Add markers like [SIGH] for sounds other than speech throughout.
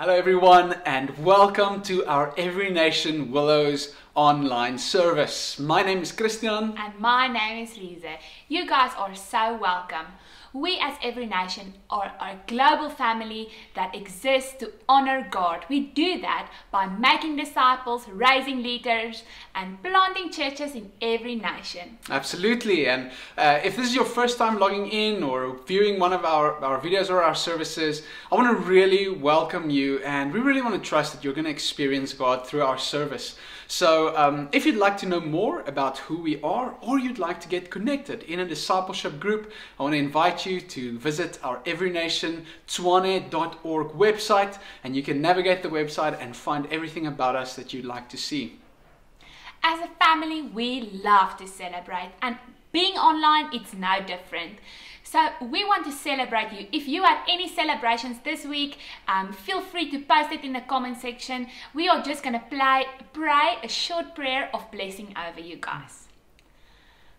Hello, everyone, and welcome to our Every Nation Willows online service. My name is Christian. And my name is Rize. You guys are so welcome. We as Every Nation are a global family that exists to honor God. We do that by making disciples, raising leaders, and planting churches in every nation. Absolutely. And uh, if this is your first time logging in or viewing one of our, our videos or our services, I want to really welcome you and we really want to trust that you're going to experience God through our service. So, um, if you'd like to know more about who we are or you'd like to get connected in a discipleship group, I want to invite you to visit our everynation.tshwane.org website and you can navigate the website and find everything about us that you'd like to see. As a family, we love to celebrate, and being online, it's no different. So we want to celebrate you. If you had any celebrations this week, um, feel free to post it in the comment section. We are just going to pray a short prayer of blessing over you guys.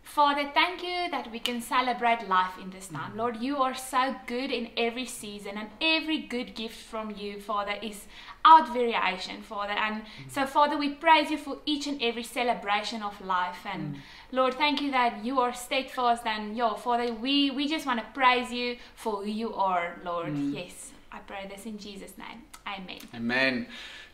Father, thank you that we can celebrate life in this time. Lord, you are so good in every season, and every good gift from you, Father, is out variation, Father. And so, Father, we praise you for each and every celebration of life. And mm. Lord, thank you that you are steadfast. And, yo, Father, we, we just want to praise you for who you are, Lord. Mm. Yes, I pray this in Jesus' name. Amen. Amen.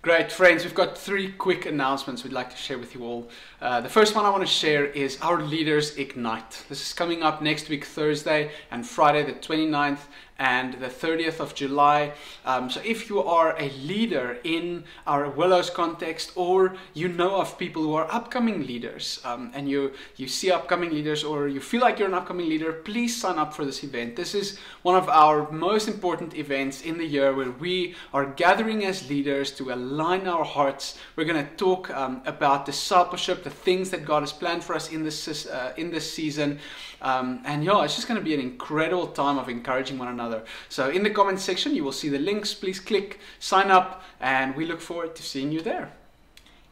Great, friends, we've got three quick announcements we'd like to share with you all. Uh, the first one I want to share is our Leaders Ignite. This is coming up next week, Thursday and Friday, the 29th and the 30th of July. Um, so if you are a leader in our Willows context or you know of people who are upcoming leaders um, and you, you see upcoming leaders or you feel like you're an upcoming leader, please sign up for this event. This is one of our most important events in the year where we are gathering as leaders to align our hearts. We're going to talk um, about discipleship, the things that God has planned for us in this, uh, in this season. Um, and yeah, it's just going to be an incredible time of encouraging one another. So in the comment section, you will see the links. Please click, sign up, and we look forward to seeing you there.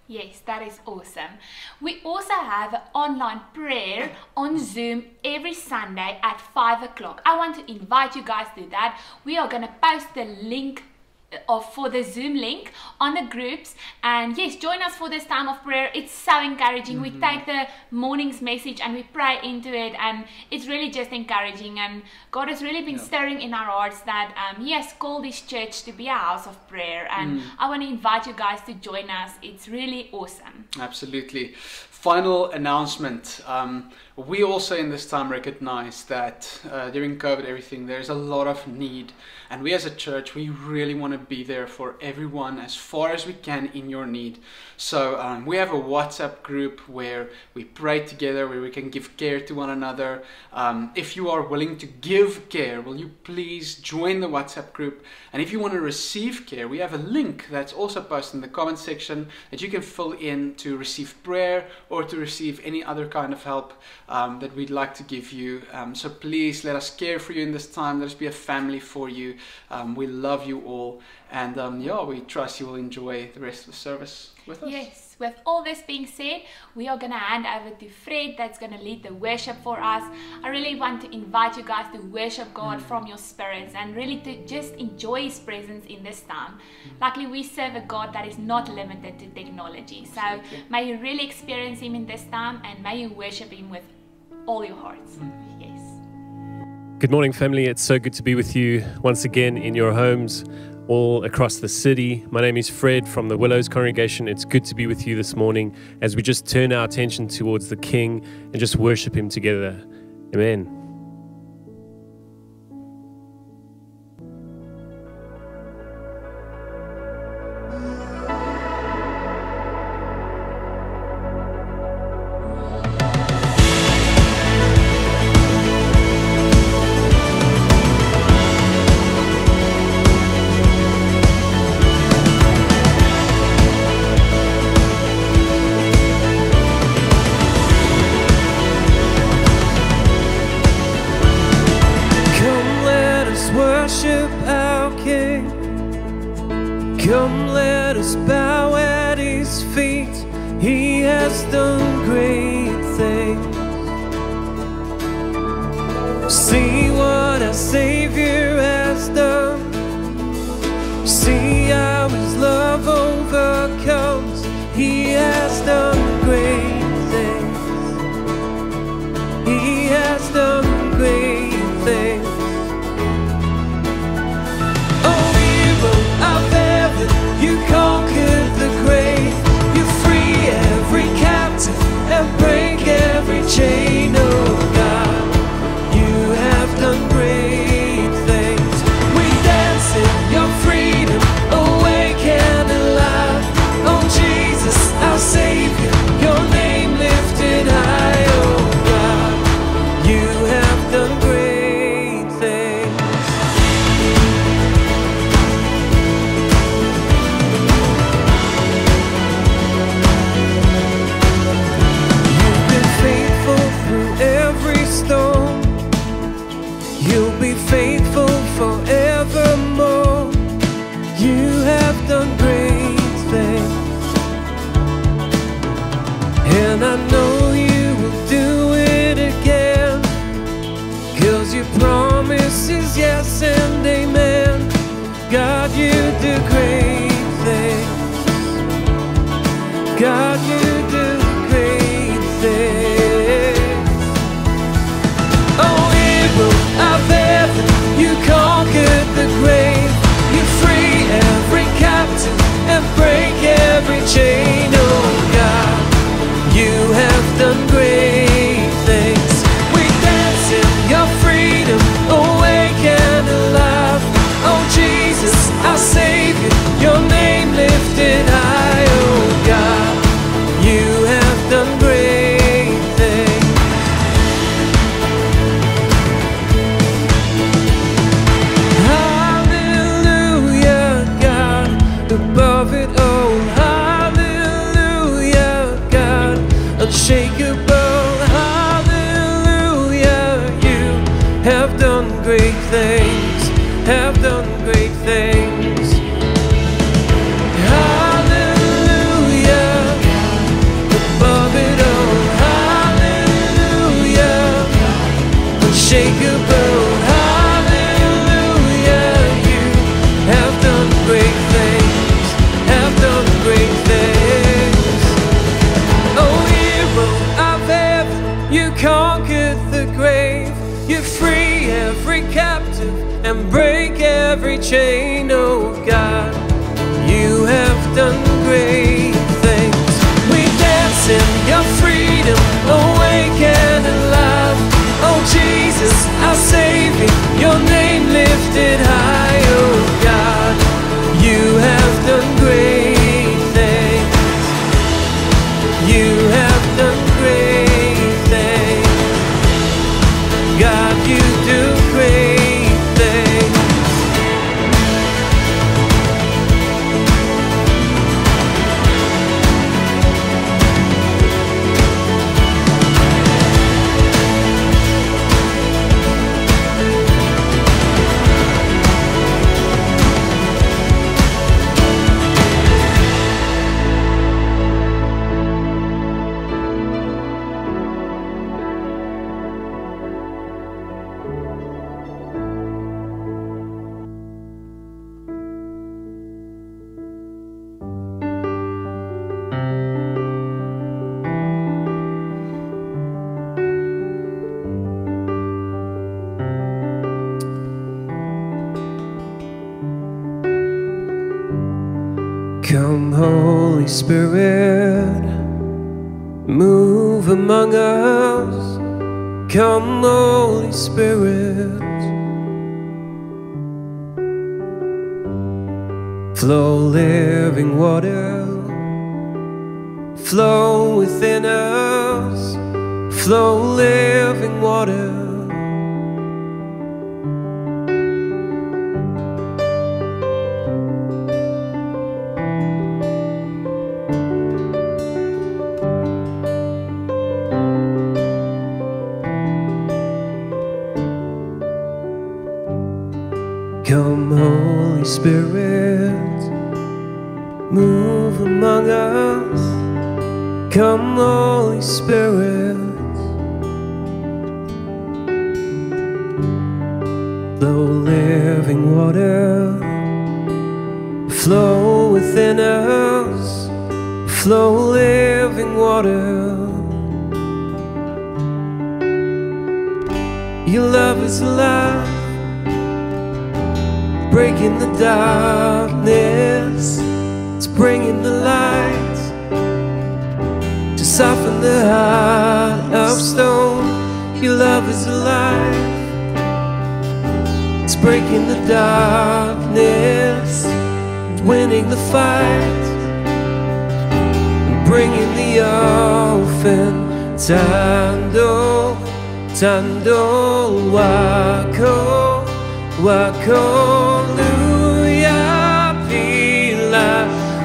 Yes, that is awesome. We also have online prayer on Zoom every Sunday at 5 o'clock. I want to invite you guys to that. We are going to post the link of for the Zoom link on the groups. And yes, join us for this time of prayer. It's so encouraging. Mm-hmm. We take the morning's message and we pray into it, and it's really just encouraging. And God has really been yeah. stirring in our hearts that um, He has called this church to be a house of prayer. And mm. I want to invite you guys to join us. It's really awesome. Absolutely. Final announcement. Um, we also in this time recognize that uh, during COVID, everything, there's a lot of need. And we as a church, we really want to be there for everyone as far as we can in your need. So um, we have a WhatsApp group where we pray together, where we can give care to one another. Um, if you are willing to give care, will you please join the WhatsApp group? And if you want to receive care, we have a link that's also posted in the comment section that you can fill in to receive prayer or to receive any other kind of help um, that we'd like to give you. Um, so please let us care for you in this time. Let us be a family for you. Um, we love you all. And um, yeah, we trust you will enjoy the rest of the service with us. Yes, with all this being said, we are going to hand over to Fred that's going to lead the worship for us. I really want to invite you guys to worship God mm. from your spirits and really to just enjoy His presence in this time. Mm. Luckily, we serve a God that is not limited to technology. So may you really experience Him in this time and may you worship Him with all your hearts. Mm. Yes. Good morning, family. It's so good to be with you once again in your homes all across the city. My name is Fred from the Willows congregation. It's good to be with you this morning as we just turn our attention towards the King and just worship Him together. Amen. have done great things. did I Come, Holy Spirit, move among us. Come, Holy Spirit, flow living water, flow within us, flow living water.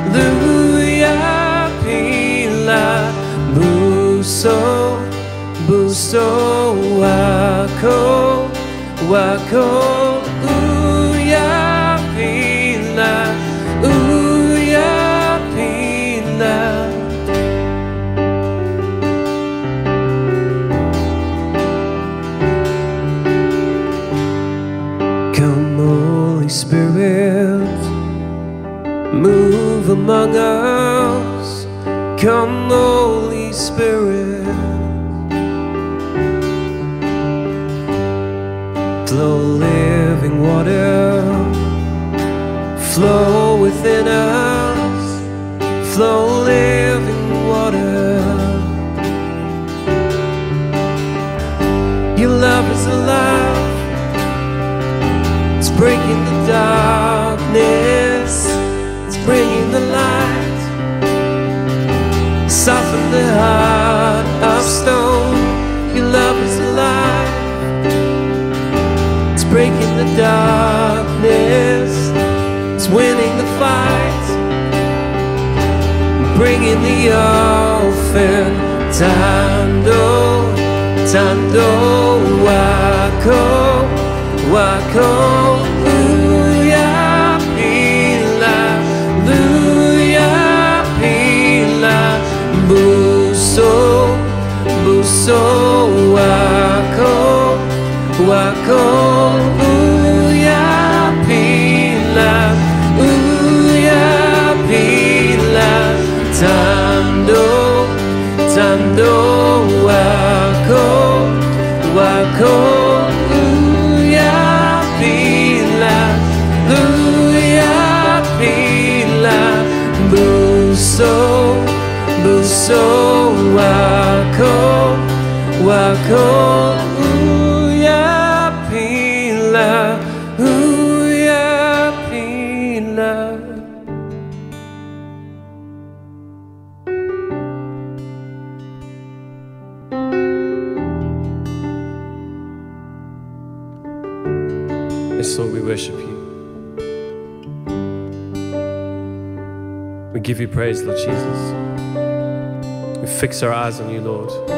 Hallelujah, pila buso, buso wako, wako. among us. Come, Holy Spirit. The orphan. Tando, tando, wako, wako, luya, pila, pila, buso, buso, wako wako Yes, Lord, we worship you. We give you praise, Lord Jesus. We fix our eyes on you, Lord.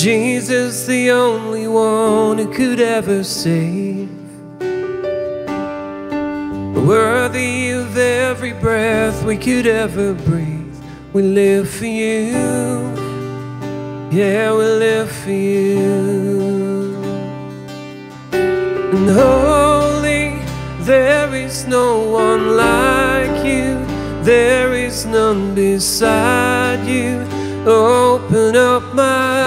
Jesus, the only one who could ever save. Worthy of every breath we could ever breathe. We live for you. Yeah, we live for you. And holy, there is no one like you. There is none beside you. Open up my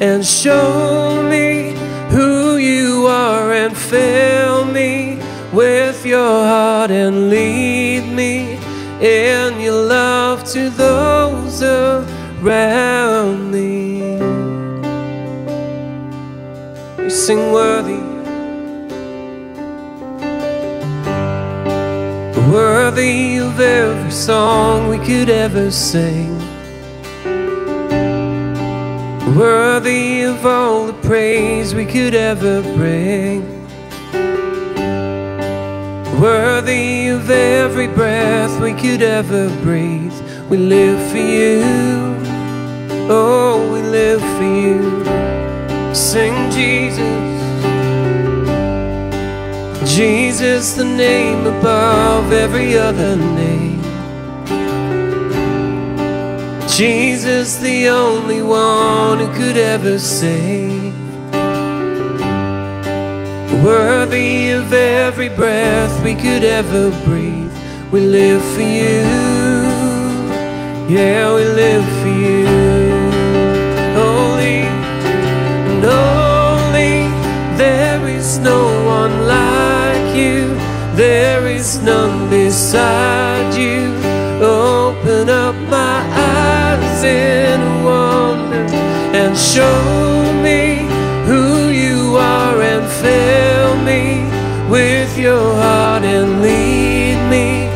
and show me who you are and fill me with your heart and lead me in your love to those around me. We sing worthy. Worthy of every song we could ever sing. Worthy of all the praise we could ever bring. Worthy of every breath we could ever breathe. We live for you. Oh, we live for you. Sing Jesus. Jesus, the name above every other name. Jesus, the only one who could ever save. Worthy of every breath we could ever breathe. We live for you. Yeah, we live for you. Holy and holy, there is no one like you. There is none beside you. Open up my in wonder and show me who you are and fill me with your heart and lead me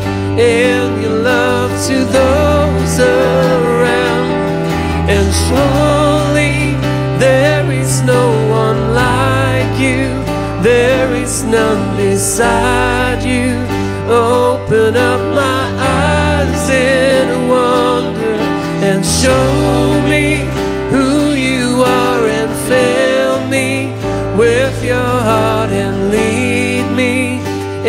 in your love to those around. And surely there is no one like you. There is none beside you. Open up Show me who you are and fill me with your heart and lead me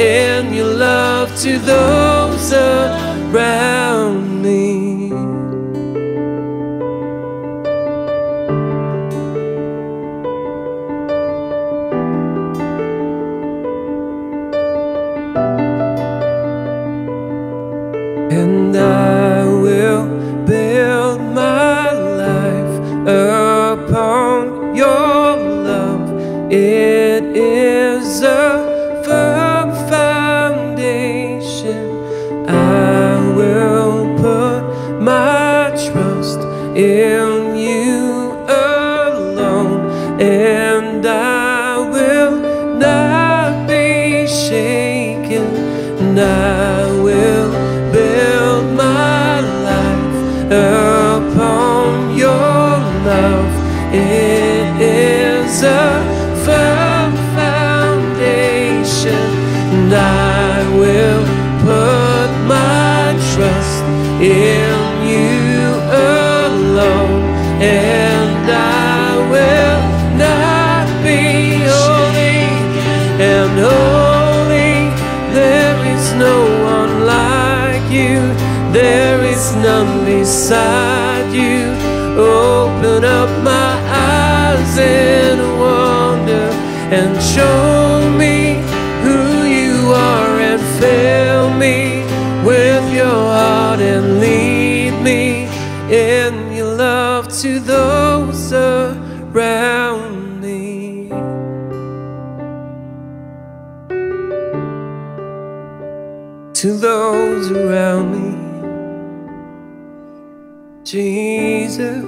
in your love to those around. beside you. Open up my eyes in wonder and show me who you are and fill me with your heart and lead me in your love to those around me. To those around me. Jesus,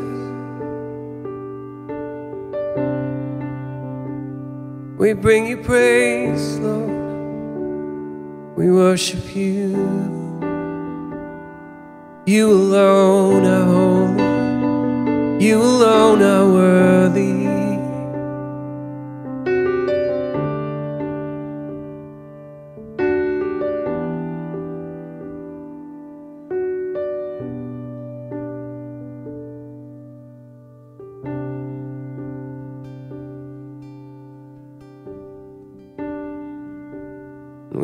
we bring you praise, Lord. We worship you. You alone are holy. You alone are worthy.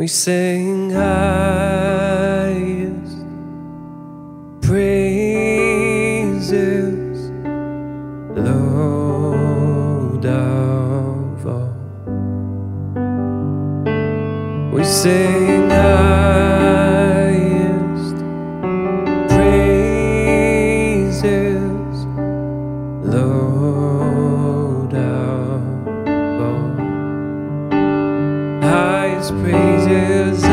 we sing highest praises, Lord of all. We sing highest. his praises.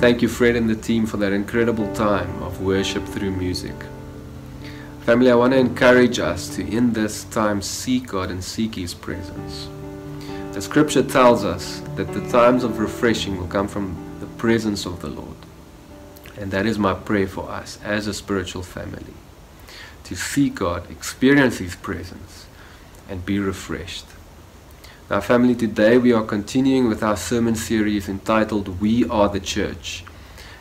Thank you, Fred and the team, for that incredible time of worship through music. Family, I want to encourage us to, in this time, seek God and seek His presence. The scripture tells us that the times of refreshing will come from the presence of the Lord. And that is my prayer for us as a spiritual family to seek God, experience His presence, and be refreshed. Now, family, today we are continuing with our sermon series entitled We Are the Church.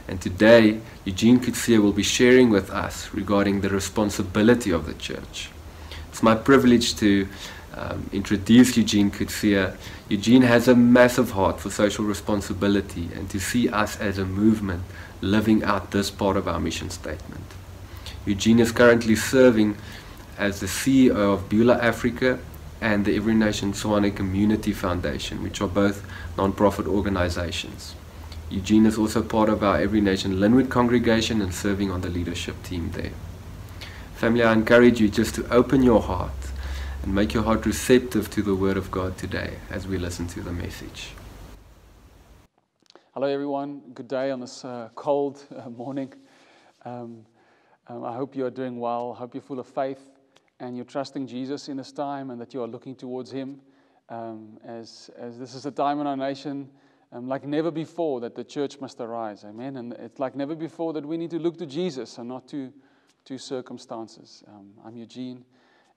And today, Eugene Coetzee will be sharing with us regarding the responsibility of the church. It's my privilege to um, introduce Eugene Coetzee. Eugene has a massive heart for social responsibility and to see us as a movement living out this part of our mission statement. Eugene is currently serving as the CEO of Beulah Africa and the Every Nation Tshwane Community Foundation, which are both non-profit organizations. Eugene is also part of our Every Nation Lynnwood congregation and serving on the leadership team there. Family, I encourage you just to open your heart and make your heart receptive to the Word of God today as we listen to the message. Hello, everyone. Good day on this uh, cold uh, morning. Um, um, I hope you are doing well. I hope you're full of faith and you're trusting Jesus in this time and that you are looking towards Him. Um, as, as this is a time in our nation um, like never before that the church must arise. Amen. And it's like never before that we need to look to Jesus and not to, to circumstances. Um, I'm Eugene,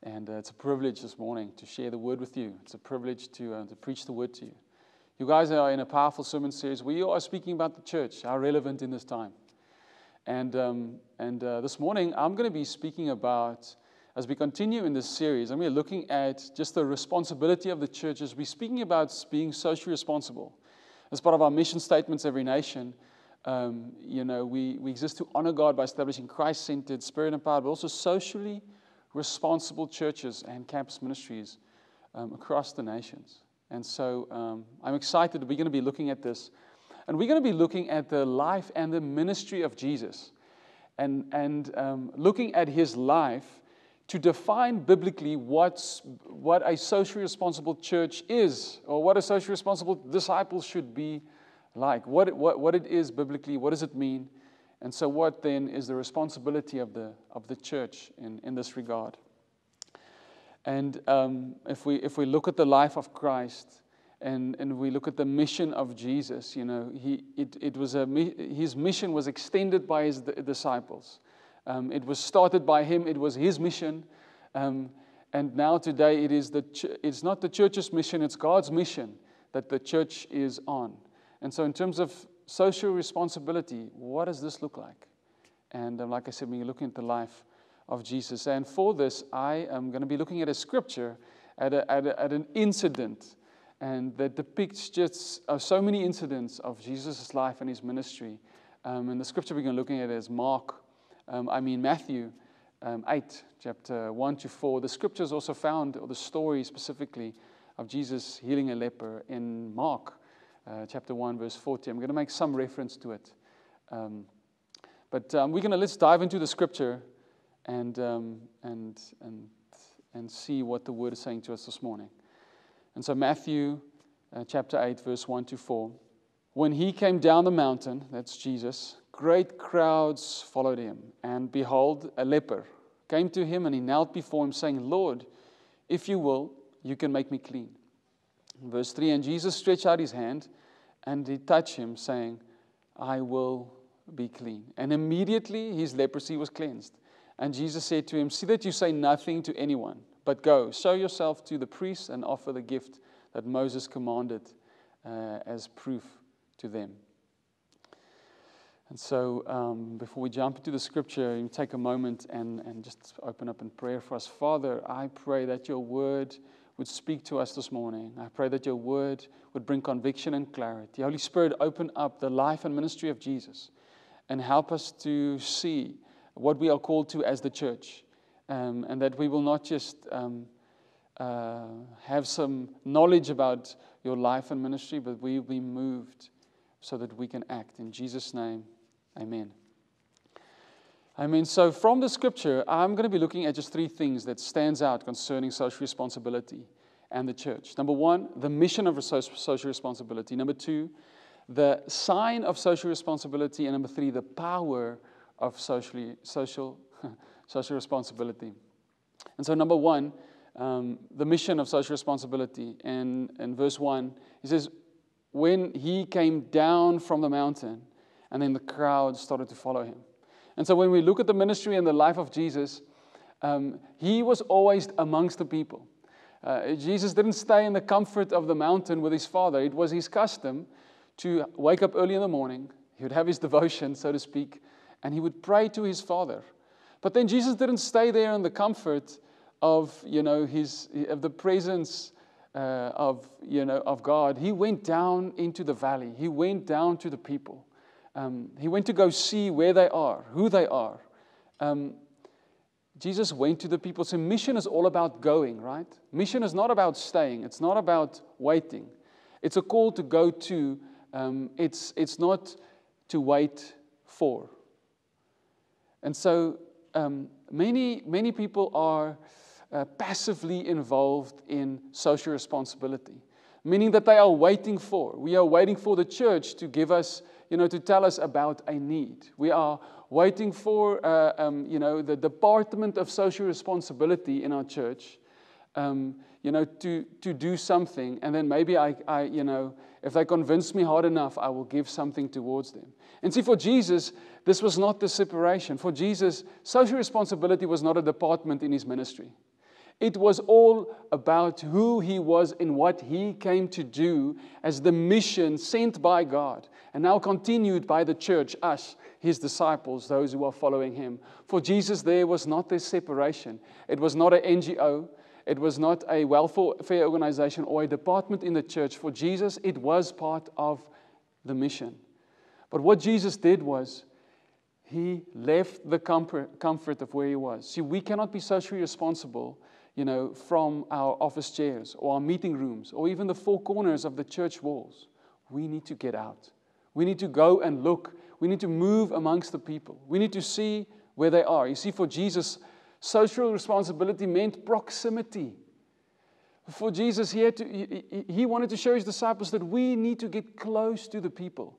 and uh, it's a privilege this morning to share the word with you. It's a privilege to, uh, to preach the word to you. You guys are in a powerful sermon series. We are speaking about the church, how relevant in this time. And, um, and uh, this morning, I'm going to be speaking about, as we continue in this series, to be looking at just the responsibility of the church as we're speaking about being socially responsible. As part of our mission statements, every nation, um, you know, we, we exist to honor God by establishing Christ centered, spirit empowered, but also socially responsible churches and campus ministries um, across the nations. And so um, I'm excited that we're going to be looking at this. And we're going to be looking at the life and the ministry of Jesus and, and um, looking at his life to define biblically what's, what a socially responsible church is, or what a socially responsible disciple should be like, what it, what, what it is biblically, what does it mean, and so what then is the responsibility of the, of the church in, in this regard. And um, if, we, if we look at the life of Christ, and, and we look at the mission of Jesus, you know, he, it, it was a, his mission was extended by his disciples. Um, it was started by him, it was his mission. Um, and now, today, it is the ch- it's not the church's mission, it's God's mission that the church is on. And so, in terms of social responsibility, what does this look like? And um, like I said, we're looking at the life of Jesus. And for this, I am going to be looking at a scripture, at, a, at, a, at an incident, and that depicts just uh, so many incidents of Jesus' life and his ministry. Um, and the scripture we're going to be looking at is Mark um, I mean Matthew um, 8, chapter 1 to 4. The scriptures also found, or the story specifically, of Jesus healing a leper in Mark uh, chapter 1, verse 40. I'm going to make some reference to it. Um, but um, we're going to let's dive into the scripture and, um, and, and, and see what the word is saying to us this morning. And so, Matthew uh, chapter 8, verse 1 to 4. When he came down the mountain, that's Jesus, great crowds followed him. And behold, a leper came to him and he knelt before him, saying, Lord, if you will, you can make me clean. Verse 3 And Jesus stretched out his hand and he touched him, saying, I will be clean. And immediately his leprosy was cleansed. And Jesus said to him, See that you say nothing to anyone, but go, show yourself to the priest and offer the gift that Moses commanded uh, as proof to them. And so, um, before we jump into the scripture, you take a moment and, and just open up in prayer for us. Father, I pray that your word would speak to us this morning. I pray that your word would bring conviction and clarity. Holy Spirit, open up the life and ministry of Jesus and help us to see what we are called to as the church. Um, and that we will not just um, uh, have some knowledge about your life and ministry, but we will be moved so that we can act. In Jesus' name, Amen. I mean, so from the scripture, I'm going to be looking at just three things that stands out concerning social responsibility and the church. Number one, the mission of social responsibility. Number two, the sign of social responsibility. And number three, the power of socially, social, [LAUGHS] social responsibility. And so, number one, um, the mission of social responsibility. And in verse one, he says, When he came down from the mountain, and then the crowd started to follow him. And so, when we look at the ministry and the life of Jesus, um, he was always amongst the people. Uh, Jesus didn't stay in the comfort of the mountain with his father. It was his custom to wake up early in the morning. He would have his [LAUGHS] devotion, so to speak, and he would pray to his father. But then Jesus didn't stay there in the comfort of, you know, his, of the presence uh, of, you know, of God. He went down into the valley. He went down to the people. Um, he went to go see where they are, who they are. Um, Jesus went to the people. So mission is all about going, right? Mission is not about staying. It's not about waiting. It's a call to go to. Um, it's, it's not to wait for. And so um, many, many people are uh, passively involved in social responsibility, meaning that they are waiting for. We are waiting for the church to give us, you know, to tell us about a need. We are waiting for, uh, um, you know, the Department of Social Responsibility in our church, um, you know, to, to do something. And then maybe I, I, you know, if they convince me hard enough, I will give something towards them. And see, for Jesus, this was not the separation. For Jesus, social responsibility was not a department in his ministry. It was all about who he was and what he came to do as the mission sent by God and now continued by the church, us, his disciples, those who are following him. For Jesus, there was not this separation. It was not an NGO, it was not a welfare organization or a department in the church. For Jesus, it was part of the mission. But what Jesus did was, he left the comfort, of where he was. See, we cannot be socially responsible, you know, from our office chairs or our meeting rooms or even the four corners of the church walls. We need to get out. We need to go and look we need to move amongst the people. We need to see where they are. You see, for Jesus, social responsibility meant proximity. For Jesus, he, had to, he, he wanted to show his disciples that we need to get close to the people.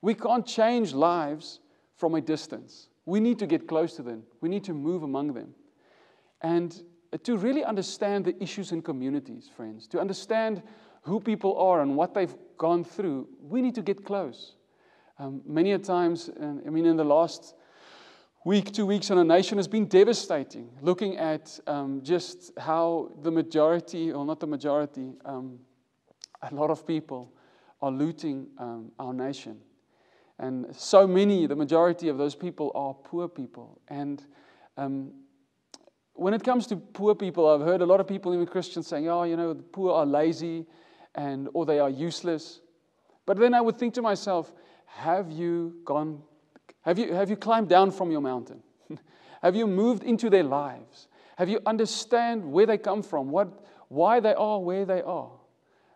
We can't change lives from a distance. We need to get close to them. We need to move among them. And to really understand the issues in communities, friends, to understand who people are and what they've gone through, we need to get close. Um, many a times, I mean, in the last week, two weeks on a nation has been devastating, looking at um, just how the majority, or not the majority, um, a lot of people are looting um, our nation. And so many, the majority of those people are poor people. And um, when it comes to poor people, I've heard a lot of people, even Christians, saying, oh, you know, the poor are lazy and, or they are useless. But then I would think to myself, have you gone, have you, have you climbed down from your mountain? [LAUGHS] have you moved into their lives? Have you understand where they come from, what, why they are where they are,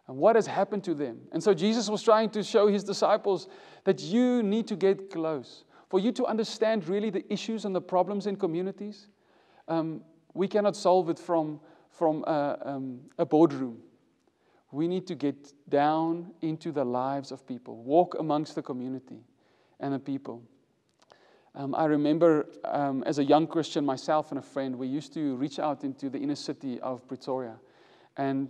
and what has happened to them? And so Jesus was trying to show his disciples that you need to get close. For you to understand really the issues and the problems in communities, um, we cannot solve it from, from uh, um, a boardroom. We need to get down into the lives of people, walk amongst the community and the people. Um, I remember um, as a young Christian, myself and a friend, we used to reach out into the inner city of Pretoria. And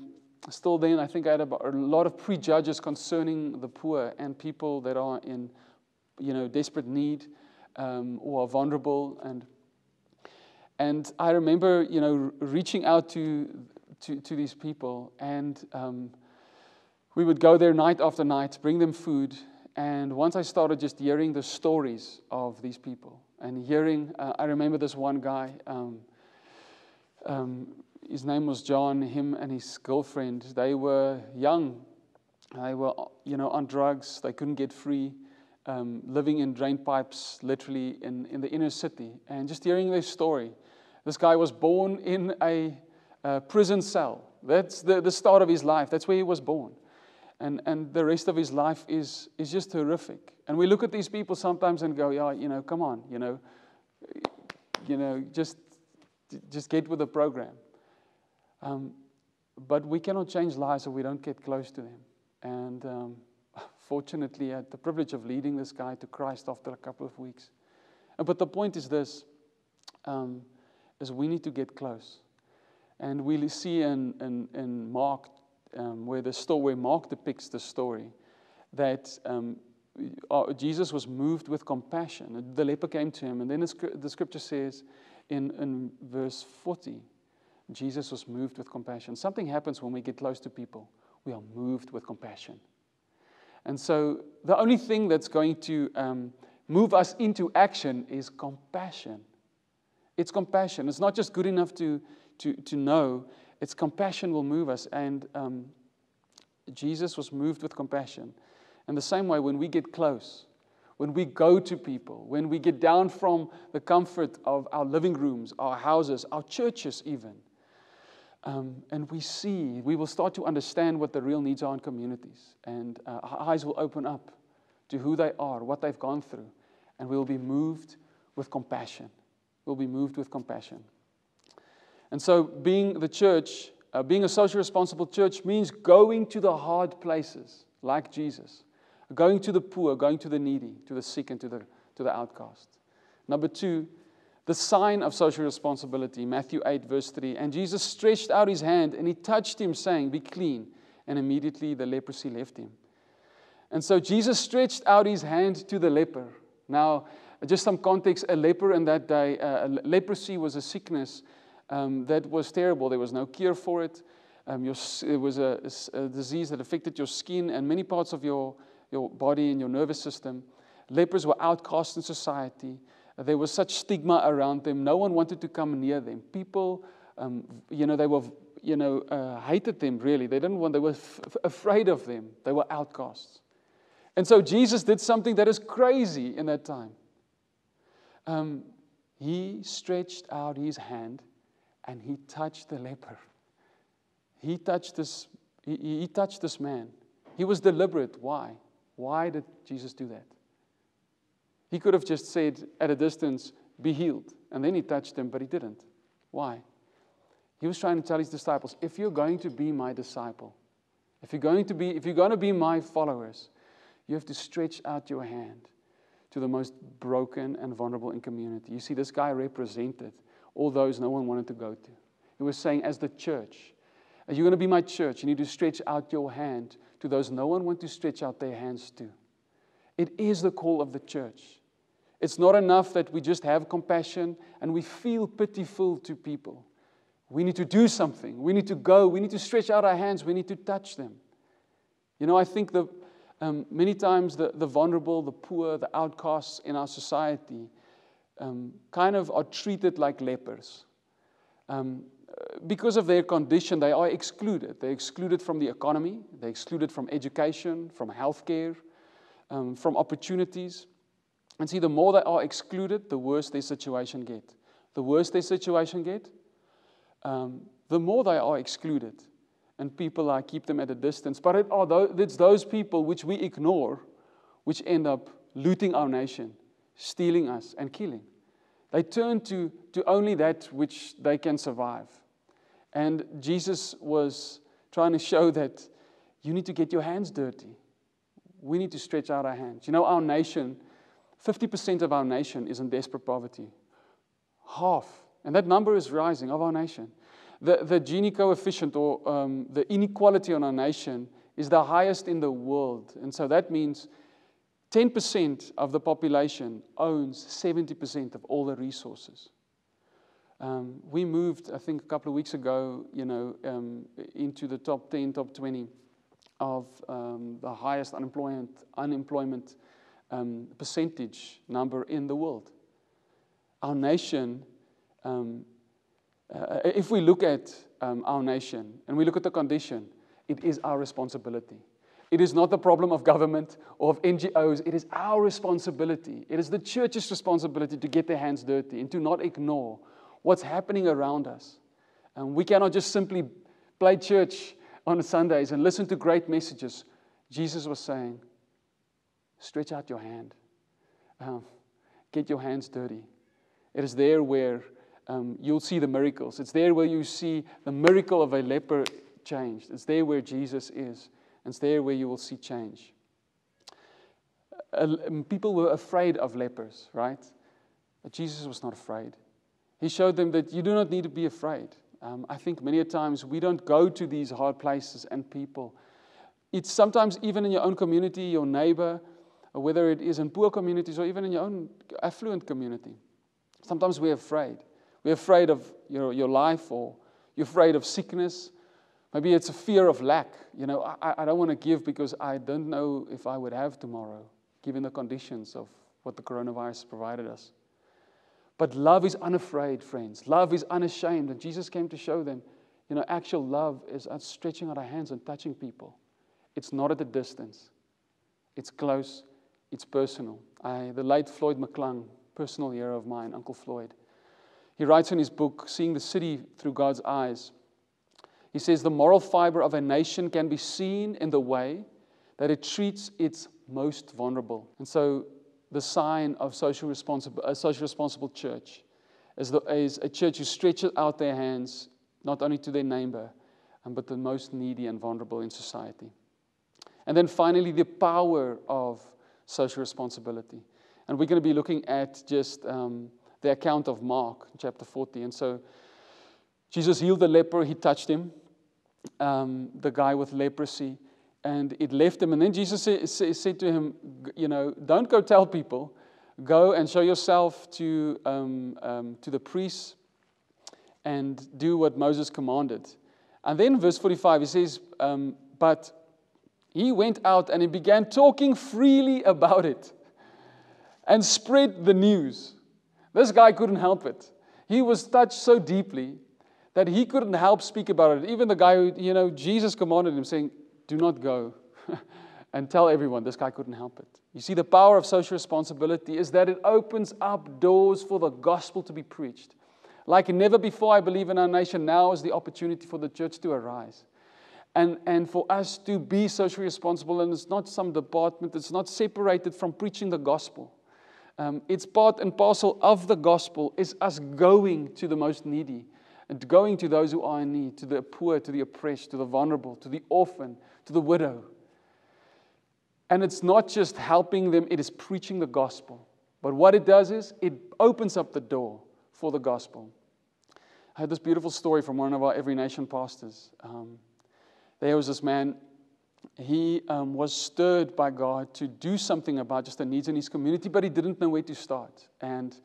still then, I think I had a, a lot of prejudges concerning the poor and people that are in you know, desperate need um, or are vulnerable. And, and I remember you know, reaching out to to, to these people. And um, we would go there night after night, bring them food. And once I started just hearing the stories of these people and hearing, uh, I remember this one guy, um, um, his name was John, him and his girlfriend, they were young. They were, you know, on drugs. They couldn't get free, um, living in drain pipes, literally in, in the inner city. And just hearing their story. This guy was born in a uh, prison cell. That's the, the start of his life. That's where he was born. And, and the rest of his life is, is just horrific. And we look at these people sometimes and go, yeah, you know, come on, you know, you know, just, just get with the program. Um, but we cannot change lives if we don't get close to them. And um, [LAUGHS] fortunately, I had the privilege of leading this guy to Christ after a couple of weeks. Uh, But the point is this, um, is we need to get close. And we see in, in, in Mark, um, where the story, where Mark depicts the story, that um, uh, Jesus was moved with compassion. The leper came to him, and then the, the scripture says in, in verse 40, Jesus was moved with compassion. Something happens when we get close to people. We are moved with compassion. And so the only thing that's going to um, move us into action is compassion. It's compassion. It's not just good enough to, to, to know, it's compassion will move us. And um, Jesus was moved with compassion. And the same way, when we get close, when we go to people, when we get down from the comfort of our living rooms, our houses, our churches, even, um, and we see, we will start to understand what the real needs are in communities. And uh, our eyes will open up to who they are, what they've gone through, and we'll be moved with compassion. We'll be moved with compassion. And so, being the church, uh, being a socially responsible church, means going to the hard places like Jesus, going to the poor, going to the needy, to the sick, and to the, to the outcast. Number two, the sign of social responsibility, Matthew 8, verse 3. And Jesus stretched out his hand and he touched him, saying, Be clean. And immediately the leprosy left him. And so Jesus stretched out his hand to the leper. Now, just some context a leper in that day, uh, leprosy was a sickness um, that was terrible. There was no cure for it. Um, your, it was a, a, disease that affected your skin and many parts of your, your body and your nervous system. Lepers were outcast in society. There was such stigma around them. No one wanted to come near them. People, um, you know, they were, you know, uh, hated them really. They didn't want, they were f- afraid of them. They were outcasts. And so Jesus did something that is crazy in that time. Um, he stretched out his hand and he touched the leper. He touched this, he, he touched this man. He was deliberate. Why? Why did Jesus do that? He could have just said at a distance, be healed. And then he touched him, but he didn't. Why? He was trying to tell his disciples, if you're going to be my disciple, if you're going to be, if you're going to be my followers, you have to stretch out your hand to the most broken and vulnerable in community. You see, this guy represented all those no one wanted to go to. He was saying, as the church, as you're going to be my church, you need to stretch out your hand to those no one wants to stretch out their hands to. It is the call of the church. It's not enough that we just have compassion and we feel pitiful to people. We need to do something. We need to go. We need to stretch out our hands. We need to touch them. You know, I think the, um, many times the, the vulnerable, the poor, the outcasts in our society um, kind of are treated like lepers. Um, because of their condition, they are excluded. They're excluded from the economy, they're excluded from education, from healthcare, um, from opportunities. And see, the more they are excluded, the worse their situation get. The worse their situation get, um, the more they are excluded. And people like keep them at a distance. But it are those, it's those people which we ignore, which end up looting our nation, stealing us, and killing. They turn to, to only that which they can survive. And Jesus was trying to show that you need to get your hands dirty. We need to stretch out our hands. You know, our nation, 50% of our nation is in desperate poverty. Half. And that number is rising of our nation. The, the Gini coefficient or um, the inequality on our nation is the highest in the world. And so that means 10% of the population owns 70% of all the resources. Um, we moved, I think, a couple of weeks ago, you know, um, into the top 10, top 20 of um, the highest unemployment, unemployment um, percentage number in the world. Our nation, um, uh, if we look at um, our nation and we look at the condition, it is our responsibility. It is not the problem of government or of NGOs. It is our responsibility. It is the church's responsibility to get their hands dirty and to not ignore what's happening around us. And we cannot just simply play church on Sundays and listen to great messages. Jesus was saying, stretch out your hand, um, get your hands dirty. It is there where um, you'll see the miracles. It's there where you see the miracle of a leper changed. It's there where Jesus is. And it's there where you will see change. Uh, um, people were afraid of lepers, right? But Jesus was not afraid. He showed them that you do not need to be afraid. Um, I think many a times we don't go to these hard places and people. It's sometimes even in your own community, your neighbor, or whether it is in poor communities or even in your own affluent community. Sometimes we're afraid. We're afraid of your, your life or you're afraid of sickness. Maybe it's a fear of lack. You know, I, I don't want to give because I don't know if I would have tomorrow, given the conditions of what the coronavirus provided us. But love is unafraid, friends. Love is unashamed. And Jesus came to show them, you know, actual love is us stretching out our hands and touching people. It's not at a distance, it's close, it's personal. I, the late Floyd McClung, personal hero of mine, Uncle Floyd, he writes in his book, Seeing the City Through God's Eyes, he says, The moral fiber of a nation can be seen in the way that it treats its most vulnerable. And so the sign of social responsible, a social responsible church is, the, is a church who stretches out their hands not only to their neighbor, um, but the most needy and vulnerable in society. And then finally, the power of social responsibility. And we're going to be looking at just um, the account of Mark, chapter 40. And so Jesus healed the leper, he touched him, um, the guy with leprosy and it left him. And then Jesus said to him, You know, don't go tell people, go and show yourself to, um, um, to the priests and do what Moses commanded. And then, verse 45, he says, um, But he went out and he began talking freely about it and spread the news. This guy couldn't help it. He was touched so deeply that he couldn't help speak about it. Even the guy who, you know, Jesus commanded him, saying, do not go [LAUGHS] and tell everyone this guy couldn't help it. You see, the power of social responsibility is that it opens up doors for the gospel to be preached. Like never before, I believe in our nation, now is the opportunity for the church to arise. And, and for us to be socially responsible, and it's not some department, it's not separated from preaching the gospel. Um, it's part and parcel of the gospel, is us going to the most needy and going to those who are in need, to the poor, to the oppressed, to the vulnerable, to the orphan, to the widow. And it's not just helping them, it is preaching the gospel. But what it does is it opens up the door for the gospel. I had this beautiful story from one of our Every Nation pastors. Um, there was this man, he um, was stirred by God to do something about just the needs in his community, but he didn't know where to start. And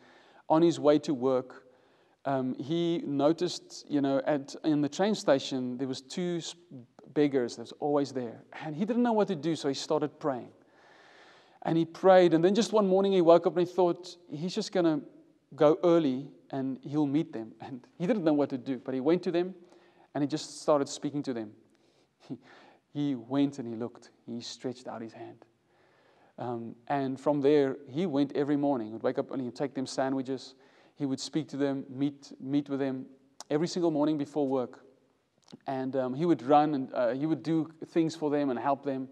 on his way to work, um, he noticed, you know, at, in the train station, there was two beggars that was always there. And he didn't know what to do, so he started praying. And he prayed, and then just one morning he woke up and he thought, he's just going to go early and he'll meet them. And he didn't know what to do, but he went to them and he just started speaking to them. [LAUGHS] He, went and he looked, he stretched out his hand. Um, and from there, he went every morning. He would wake up and he'd take them sandwiches. He would speak to them, meet, meet with them every single morning before work. And um, he would run and uh, he would do things for them and help them.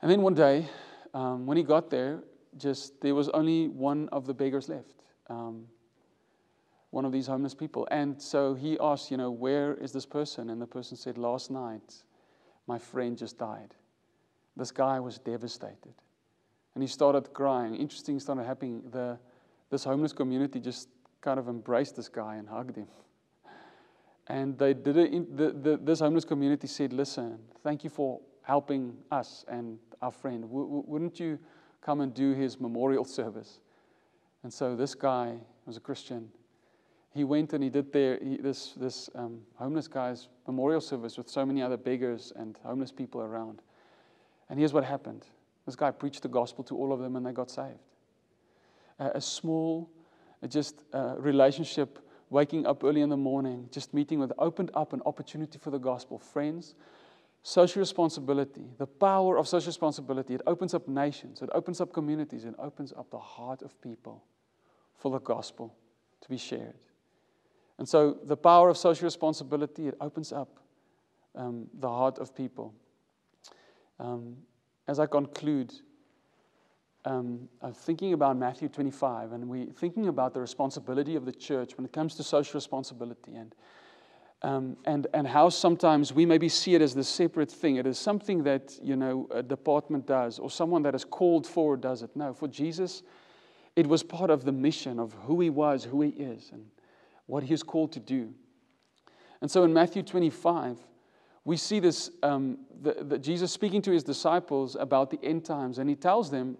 And then one day, um, when he got there, just there was only one of the beggars left, um, one of these homeless people. And so he asked, you know, where is this person? And the person said, last night, my friend just died. This guy was devastated. And he started crying. Interesting started happening. The, this homeless community just kind of embraced this guy and hugged him. [LAUGHS] And they did it the, the, this homeless community said, Listen, thank you for helping us and our friend. W- wouldn't you come and do his memorial [LAUGHS] service? And so this guy was a Christian. He went and he did their, he, this, this um, homeless guy's memorial service with so many other beggars and homeless people around. And here's what happened this guy preached the gospel to all of them and they got saved. Uh, a small, just uh, relationship waking up early in the morning, just meeting with, opened up an opportunity for the gospel. Friends, social responsibility, the power of social responsibility, it opens up nations, it opens up communities, it opens up the heart of people for the gospel to be shared. And so, the power of social responsibility, it opens up um, the heart of people. um, as I conclude, um, I'm thinking about Matthew 25, and we're thinking about the responsibility of the church when it comes to social responsibility and, um, and, and how sometimes we maybe see it as the separate thing. It is something that, you know, a department does or someone that is called for does it. No, for Jesus, it was part of the mission of who he was, who he is, and what he is called to do. And so in Matthew 25, we see this um, Jesus speaking to his disciples about the end times, and he tells them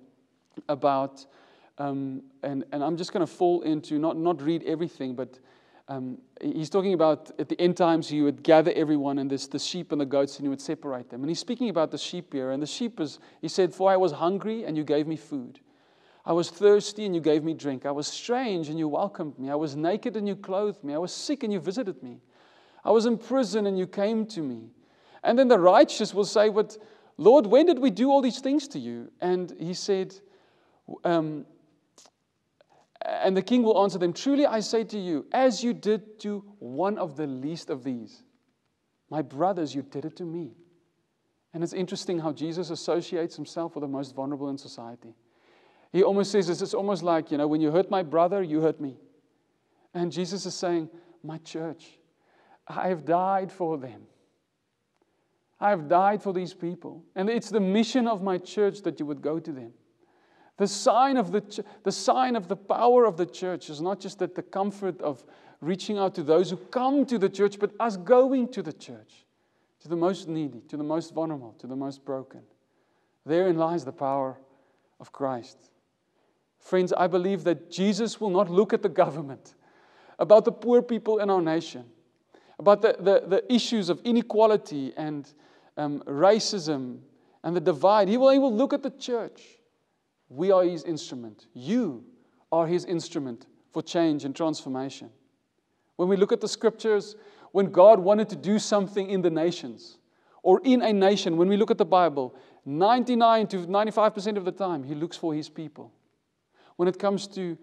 about, um, and, and I'm just going to fall into, not, not read everything, but um, he's talking about at the end times he would gather everyone and this, the sheep and the goats and he would separate them. And he's speaking about the sheep here. And the sheep is, he said, For I was hungry and you gave me food. I was thirsty and you gave me drink. I was strange and you welcomed me. I was naked and you clothed me. I was sick and you visited me. I was in prison and you came to me. And then the righteous will say, But Lord, when did we do all these things to you? And he said, um, and the king will answer them, Truly I say to you, as you did to one of the least of these, my brothers, you did it to me. And it's interesting how Jesus associates himself with the most vulnerable in society. He almost says this it's almost like, you know, when you hurt my brother, you hurt me. And Jesus is saying, My church, I have died for them. I have died for these people. And it's the mission of my church that you would go to them. The sign of the, the sign of the power of the church is not just that the comfort of reaching out to those who come to the church, but us going to the church, to the most needy, to the most vulnerable, to the most broken. Therein lies the power of Christ. Friends, I believe that Jesus will not look at the government, about the poor people in our nation, about the, the, the issues of inequality and um, racism and the divide. He will, he will look at the church. We are his instrument. You are his instrument for change and transformation. When we look at the scriptures, when God wanted to do something in the nations or in a nation, when we look at the Bible, 99 to 95% of the time, he looks for his people. When it comes to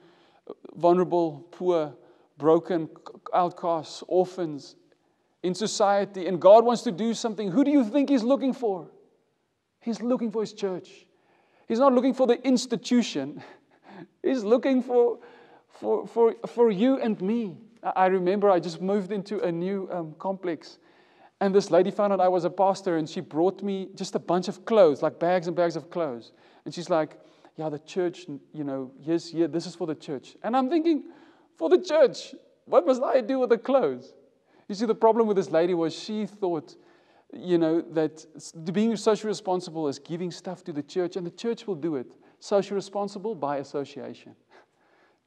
vulnerable, poor, broken, outcasts, orphans, in society and God wants to do something, who do you think He's looking for? He's looking for His church. He's not looking for the institution, [LAUGHS] He's looking for, for, for, for you and me. I remember I just moved into a new um, complex, and this lady found out I was a pastor, and she brought me just a bunch of clothes, like bags and bags of clothes. And she's like, Yeah, the church, you know, yes, yeah, this is for the church. And I'm thinking, For the church, what must I do with the clothes? You see, the problem with this lady was she thought, you know, that being socially responsible is giving stuff to the church, and the church will do it. Socially responsible by association. [LAUGHS]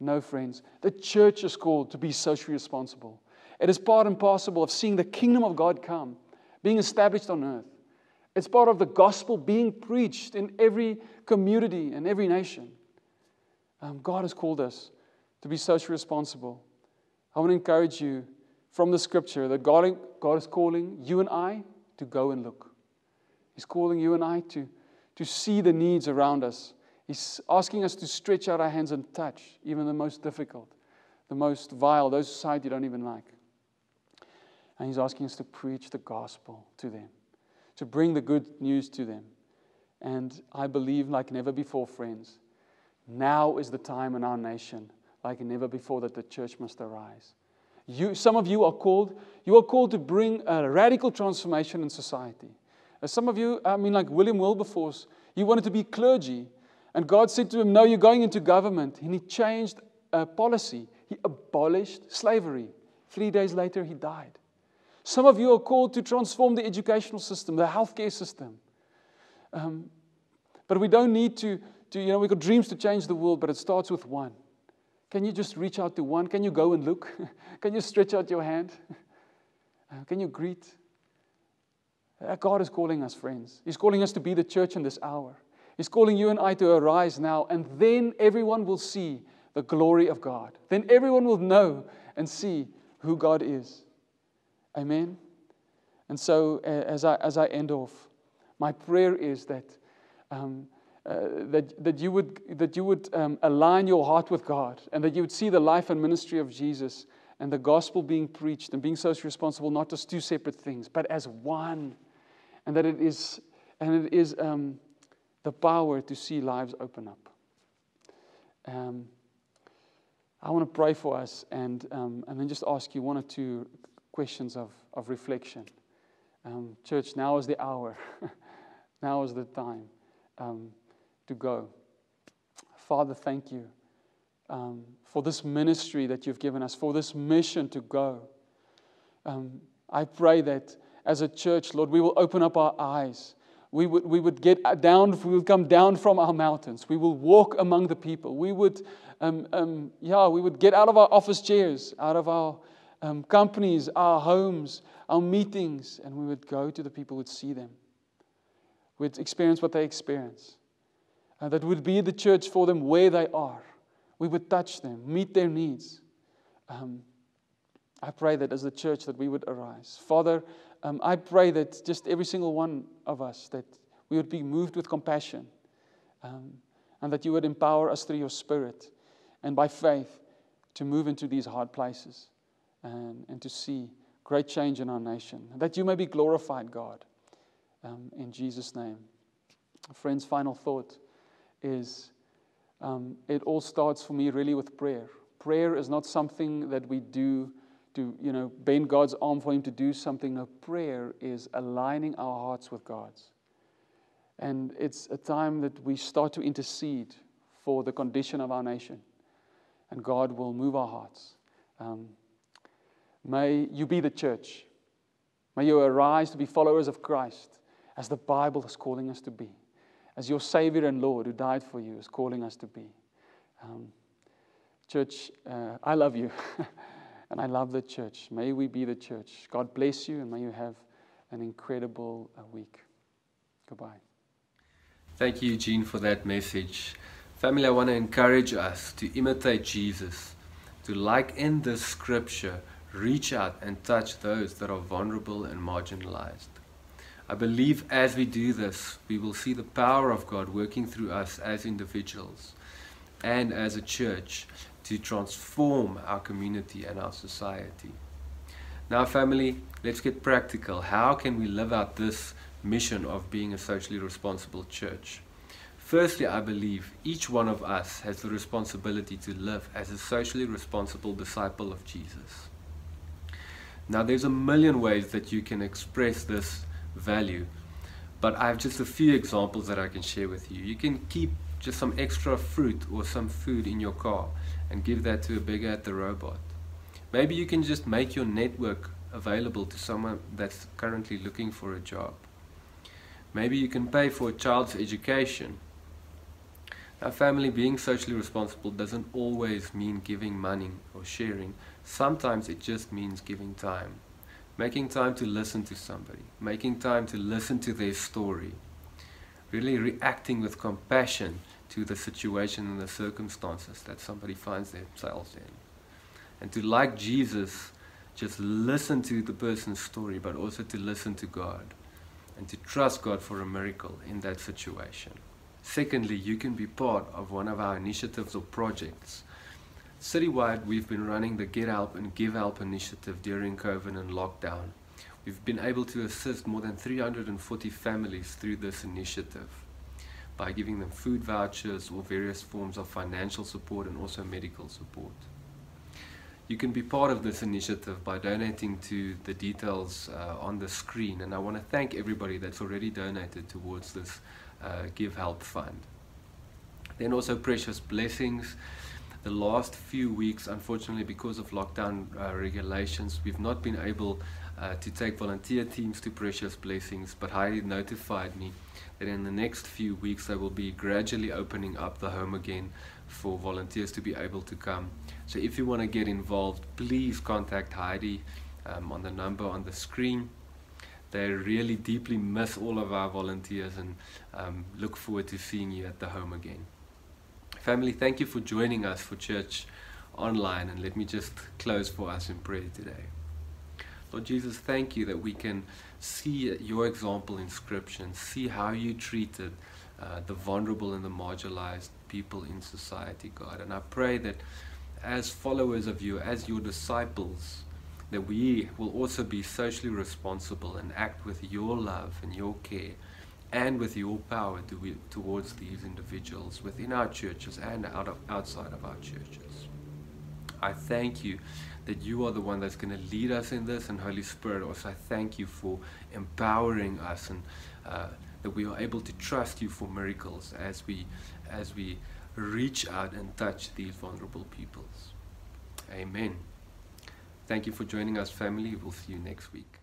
No, friends. The church is called to be socially responsible. It is part and parcel of seeing the kingdom of God come, being established on earth. It's part of the gospel being preached in every community and every nation. Um, God has called us to be socially responsible. I want to encourage you from the scripture that God, God is calling you and I to go and look. He's calling you and I to, to see the needs around us. He's asking us to stretch out our hands and touch even the most difficult, the most vile, those society don't even like. And He's asking us to preach the gospel to them, to bring the good news to them. And I believe, like never before, friends, now is the time in our nation, like never before, that the church must arise. You, some of you are called, you are called to bring a radical transformation in society. As some of you, I mean, like William Wilberforce, he wanted to be clergy. And God said to him, No, you're going into government. And he changed a policy. He abolished slavery. Three days later, he died. Some of you are called to transform the educational system, the healthcare system. Um, but we don't need to, to, you know, we've got dreams to change the world, but it starts with one. Can you just reach out to one? Can you go and look? [LAUGHS] Can you stretch out your hand? [LAUGHS] Uh, can you greet? Uh, God is calling us, friends. He's calling us to be the church in this hour. He's calling you and I to arise now, and then everyone will see the glory of God. Then everyone will know and see who God is. Amen. And so, uh, as I, as I end off, my prayer is that um, uh, that, that you would, that you would um, align your heart with God and that you would see the life and ministry of Jesus and the gospel being preached and being socially responsible not as two separate things, but as one. And that it is and it is um, the power to see lives open up. Um, I want to pray for us and, um, and then just ask you one or two questions of, of reflection. Um, church, now is the hour. [LAUGHS] now is the time um, to go. Father, thank you um, for this ministry that you've given us, for this mission to go. Um, I pray that as a church, Lord, we will open up our eyes. We would, we would get down, we would come down from our mountains. We will walk among the people. We would, um, um, yeah, we would get out of our office chairs, out of our um, companies, our homes, our meetings, and we would go to the people, would see them. We'd experience what they experience. Uh, that would be the church for them where they are. We would touch them, meet their needs. Um, I pray that as a church that we would arise. Father, um, I pray that just every single one of us, that we would be moved with compassion um, and that you would empower us through your spirit and by faith to move into these hard places and, and to see great change in our nation. That you may be glorified, God. Um, in Jesus' name. Friends, final thought is um, it all starts for me really with prayer. Prayer is not something that we do to, you know, bend God's arm for Him to do something. No, prayer is aligning our hearts with God's. And it's a time that we start to intercede for the condition of our nation. And God will move our hearts. Um, may you be the church. May you arise to be followers of Christ as the Bible is calling us to be, as your Savior and Lord who died for you is calling us to be. Um, church, uh, I love you. [LAUGHS] And I love the church. May we be the church. God bless you and may you have an incredible uh, week. Goodbye. Thank you, Eugene, for that message. Family, I want to encourage us to imitate Jesus, to, like in this scripture, reach out and touch those that are vulnerable and marginalized. I believe as we do this, we will see the power of God working through us as individuals and as a church to transform our community and our society. Now, family, let's get practical. How can we live out this mission of being a socially responsible church? Firstly, I believe each one of us has the responsibility to live as a socially responsible disciple of Jesus. Now, there's a million ways that you can express this value, but I have just a few examples that I can share with you. You can keep just some extra fruit or some food in your car and give that to a beggar at the robot. Maybe you can just make your network available to someone that's currently looking for a job. Maybe you can pay for a child's education. Now, family being socially responsible doesn't always mean giving money or sharing. Sometimes it just means giving time. Making time to listen to somebody, making time to listen to their story, really reacting with compassion to the situation and the circumstances that somebody finds themselves in. And to, like Jesus, just listen to the person's story, but also to listen to God and to trust God for a miracle in that situation. Secondly, you can be part of one of our initiatives or projects. Citywide, we've been running the Get Help and Give Help initiative during COVID and lockdown. We've been able to assist more than 340 families through this initiative by giving them food vouchers or various forms of financial support and also medical support. You can be part of this initiative by donating to the details uh, on the screen, and I want to thank everybody that's already donated towards this uh, Give Help Fund. Then also Precious Blessings. The last few weeks, unfortunately, because of lockdown uh, regulations, we've not been able uh, to take volunteer teams to Precious Blessings, but Heidi notified me that in the next few weeks they will be gradually opening up the home again for volunteers to be able to come. So if you want to get involved, please contact Heidi um, on the number on the screen. They really deeply miss all of our volunteers and um, look forward to seeing you at the home again. Family, thank you for joining us for church online and let me just close for us in prayer today. Lord Jesus, thank you that we can see your example in Scripture and see how you treated uh, the vulnerable and the marginalized people in society, God. And I pray that as followers of you, as your disciples, that we will also be socially responsible and act with your love and your care and with your power to towards these individuals within our churches and out of, outside of our churches. I thank you that you are the one that's going to lead us in this, and Holy Spirit, also I thank you for empowering us and uh, that we are able to trust you for miracles as we as we reach out and touch these vulnerable peoples. Amen. Thank you for joining us, family. We'll see you next week.